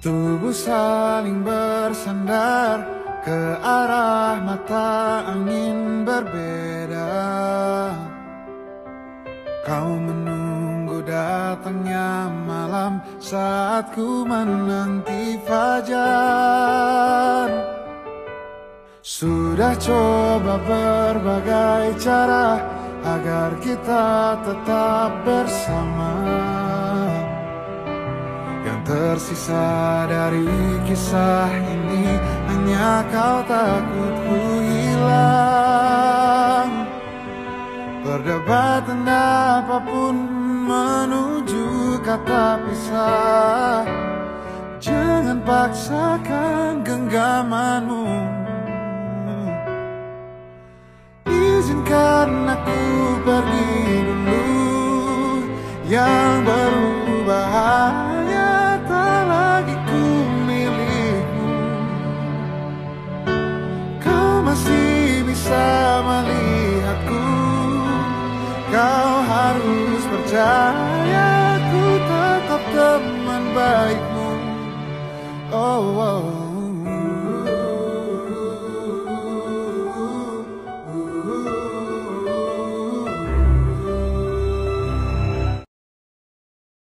Tubuh saling bersandar ke arah mata angin berbeda. Kau menunggu datangnya malam saat ku menanti fajar. Sudah coba berbagai cara agar kita tetap bersama tersisa dari kisah ini hanya kau takut ku hilang. Perdebatan apa pun menuju kata pisah. Jangan paksakan genggamanmu. Izinkan aku pergi dulu. Yang berubah harus percaya Ku tetap teman baikmu Oh, oh.